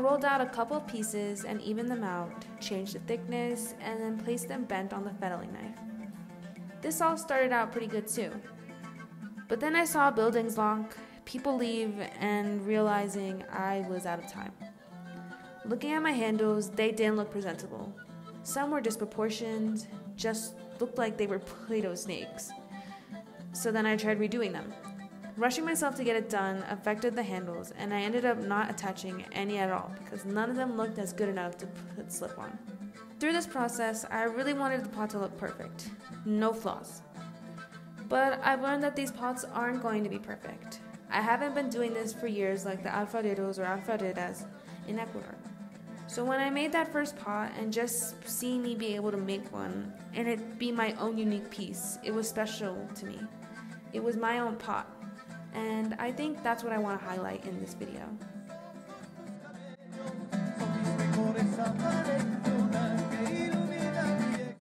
rolled out a couple of pieces and evened them out, changed the thickness, and then placed them bent on the fettling knife. This all started out pretty good too. But then I saw buildings lock, people leave, and realizing I was out of time. Looking at my handles, they didn't look presentable. Some were disproportioned, just looked like they were Play Doh snakes. So then I tried redoing them. Rushing myself to get it done affected the handles, and I ended up not attaching any at all because none of them looked as good enough to put slip on. Through this process, I really wanted the pot to look perfect, no flaws. But I've learned that these pots aren't going to be perfect. I haven't been doing this for years like the alfareros or alfareras in Ecuador. So when I made that first pot and just seeing me be able to make one and it be my own unique piece, it was special to me. It was my own pot. And I think that's what I want to highlight in this video.